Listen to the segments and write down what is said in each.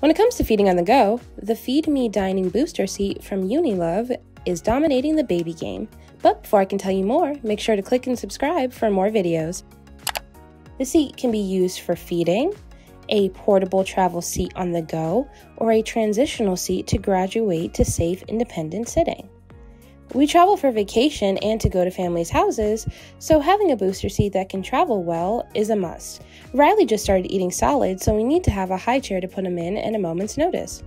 When it comes to feeding on the go, the Feed Me Dining Booster Seat from Unilove is dominating the baby game. But before I can tell you more, make sure to click and subscribe for more videos. The seat can be used for feeding, a portable travel seat on the go, or a transitional seat to graduate to safe, independent sitting. We travel for vacation and to go to families' houses, so having a booster seat that can travel well is a must. Riley just started eating solids, so we need to have a high chair to put him in at a moment's notice.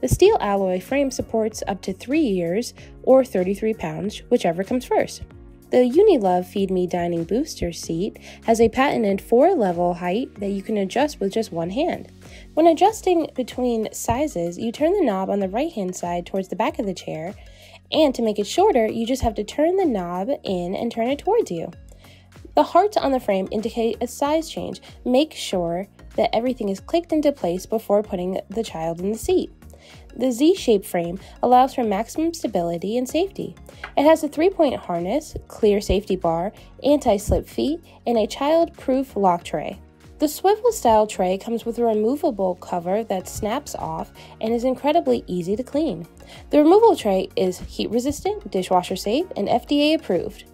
The steel alloy frame supports up to 3 years or 33 pounds, whichever comes first. The Unilove Feed Me Dining Booster seat has a patented four level height that you can adjust with just one hand. When adjusting between sizes, you turn the knob on the right hand side towards the back of the chair, and to make it shorter, you just have to turn the knob in and turn it towards you. The hearts on the frame indicate a size change. Make sure that everything is clicked into place before putting the child in the seat. The Z shaped frame allows for maximum stability and safety. It has a three point harness, clear safety bar, anti slip feet, and a child proof lock tray. The swivel style tray comes with a removable cover that snaps off and is incredibly easy to clean. The removable tray is heat resistant, dishwasher safe, and FDA approved.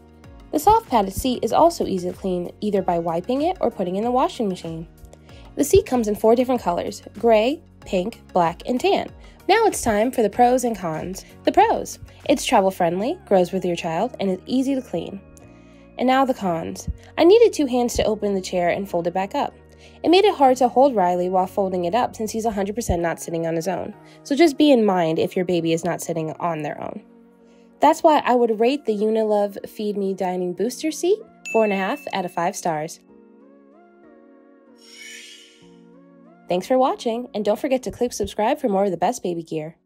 The soft padded seat is also easy to clean either by wiping it or putting in the washing machine. The seat comes in four different colors gray, pink, black, and tan. Now it's time for the pros and cons. The pros it's travel friendly, grows with your child, and is easy to clean. And now the cons. I needed two hands to open the chair and fold it back up. It made it hard to hold Riley while folding it up since he's 100% not sitting on his own. So just be in mind if your baby is not sitting on their own. That's why I would rate the Unilove Feed Me Dining Booster Seat 4.5 out of 5 stars. Thanks for watching, and don't forget to click subscribe for more of the best baby gear.